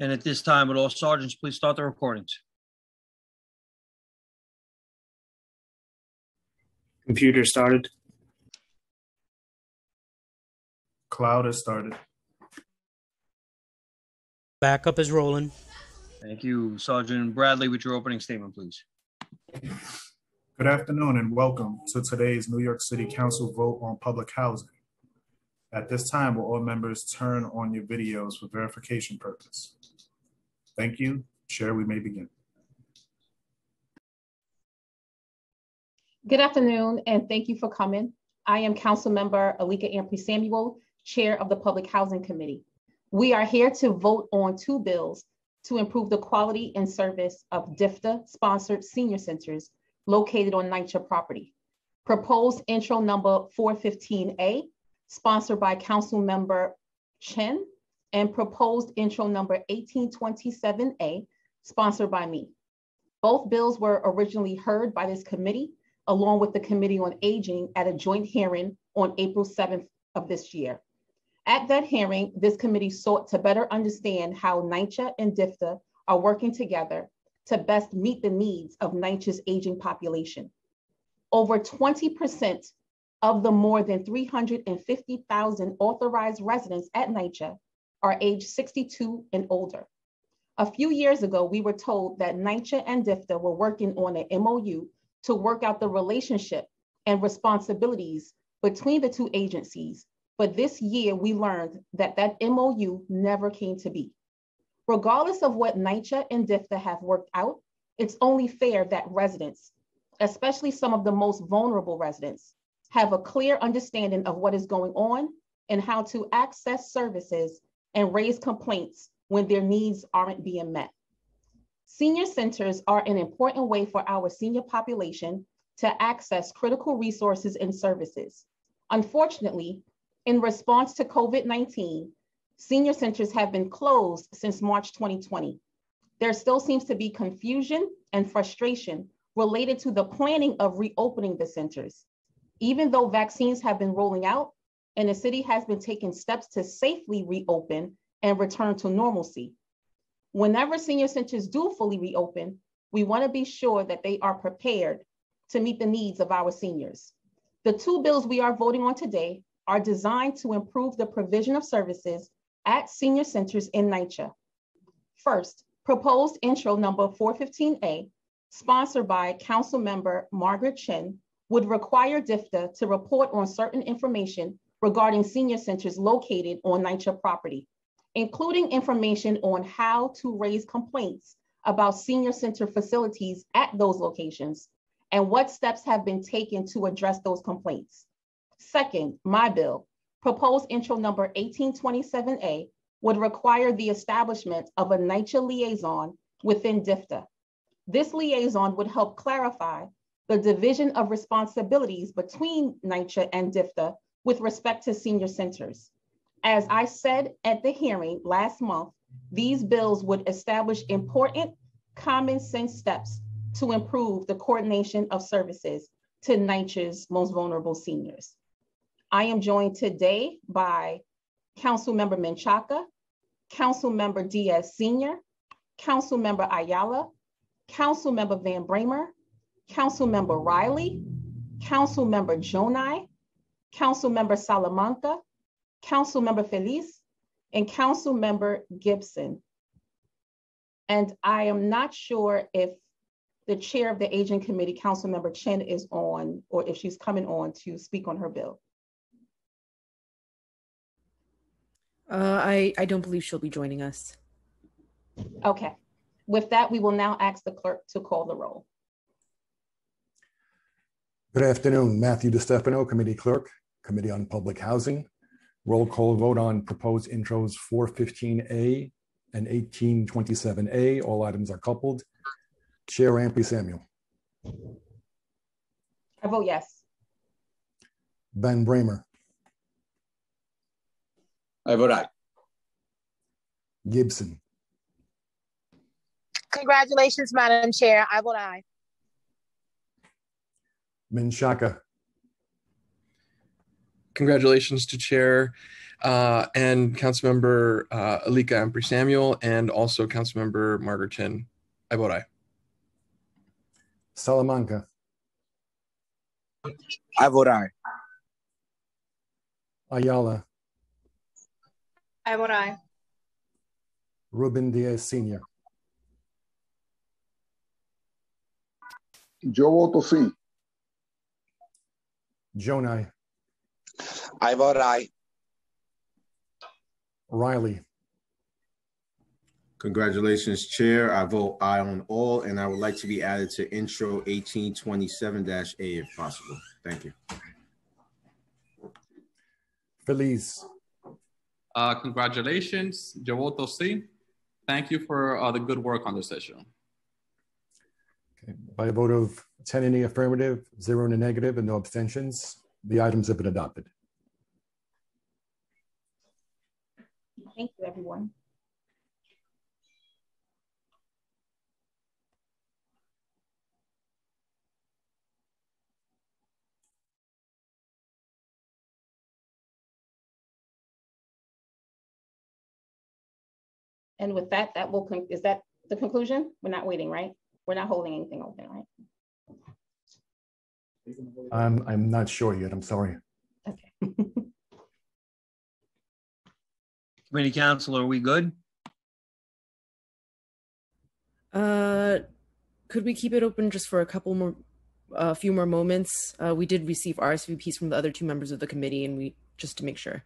And at this time, would all sergeants please start the recordings? Computer started. Cloud has started. Backup is rolling. Thank you. Sergeant Bradley with your opening statement, please. Good afternoon and welcome to today's New York City Council vote on public housing. At this time, will all members turn on your videos for verification purpose? Thank you. Chair, we may begin. Good afternoon, and thank you for coming. I am Council Member Alika Ampry Samuel, Chair of the Public Housing Committee. We are here to vote on two bills to improve the quality and service of DFTA-sponsored senior centers located on NYCHA property. Proposed intro number 415A, sponsored by Council Member Chin, and proposed intro number 1827A, sponsored by me. Both bills were originally heard by this committee along with the Committee on Aging at a joint hearing on April 7th of this year. At that hearing, this committee sought to better understand how NYCHA and DFTA are working together to best meet the needs of NYCHA's aging population. Over 20% of the more than 350,000 authorized residents at NYCHA are age 62 and older. A few years ago, we were told that NYCHA and DFTA were working on an MOU to work out the relationship and responsibilities between the two agencies. But this year we learned that that MOU never came to be. Regardless of what NYCHA and DFTA have worked out, it's only fair that residents, especially some of the most vulnerable residents, have a clear understanding of what is going on and how to access services and raise complaints when their needs aren't being met. Senior centers are an important way for our senior population to access critical resources and services. Unfortunately, in response to COVID-19, senior centers have been closed since March 2020. There still seems to be confusion and frustration related to the planning of reopening the centers. Even though vaccines have been rolling out and the city has been taking steps to safely reopen and return to normalcy, Whenever senior centers do fully reopen, we wanna be sure that they are prepared to meet the needs of our seniors. The two bills we are voting on today are designed to improve the provision of services at senior centers in NYCHA. First, proposed intro number 415A, sponsored by Council Member Margaret Chin, would require DFTA to report on certain information regarding senior centers located on NYCHA property including information on how to raise complaints about senior center facilities at those locations and what steps have been taken to address those complaints. Second, my bill, proposed intro number 1827A, would require the establishment of a NYCHA liaison within DFTA. This liaison would help clarify the division of responsibilities between NYCHA and DFTA with respect to senior centers. As I said at the hearing last month, these bills would establish important common sense steps to improve the coordination of services to NYCHA's most vulnerable seniors. I am joined today by Councilmember Menchaca, Councilmember Diaz Sr., Councilmember Ayala, Councilmember Van Bramer, Councilmember Riley, Councilmember Gjonaj, Councilmember Salamanca, Council Member Feliz, and Council Member Gibson. And I am not sure if the chair of the aging committee, Council Member Chin, is on or if she's coming on to speak on her bill. Uh, I, I don't believe she'll be joining us. Okay. With that, we will now ask the clerk to call the roll. Good afternoon, Matthew DeStefano, Committee Clerk, Committee on Public Housing. Roll call vote on proposed intros 415A and 1827A. All items are coupled. Chair Ampry Samuel. I vote yes. Van Bramer. I vote aye. Gibson. Congratulations, Madam Chair. I vote aye. Menchaca. Congratulations to Chair uh, and Councilmember uh, Alika Ampry Samuel, and also Councilmember Margaret Chin. I vote aye. Salamanca, I vote aye. Ayala, I vote aye. Ruben Diaz Senior, Yo voto sí. Gjonaj, I vote aye. Riley, Congratulations, Chair. I vote aye on all, and I would like to be added to intro eighteen twenty-seven A if possible. Thank you. Feliz, Uh, congratulations, yo voto sí. Thank you for uh, the good work on this issue. By a vote of 10 in the affirmative, zero in the negative, and no abstentions, the items have been adopted. Thank you, everyone. And with that, that will, is that the conclusion? We're not waiting, right? We're not holding anything open, right? I'm, I'm not sure yet, I'm sorry. Okay. Committee Counsel, are we good? Uh, could we keep it open just for a couple more, a few more moments? Uh, we did receive RSVPs from the other two members of the committee, and we just to make sure.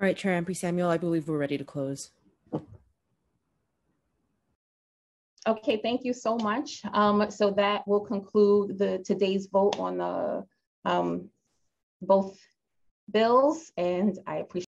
All right, Chair Ampry Samuel, I believe we're ready to close. Okay, thank you so much. Um, so that will conclude the, today's vote on the, um, both bills, and I appreciate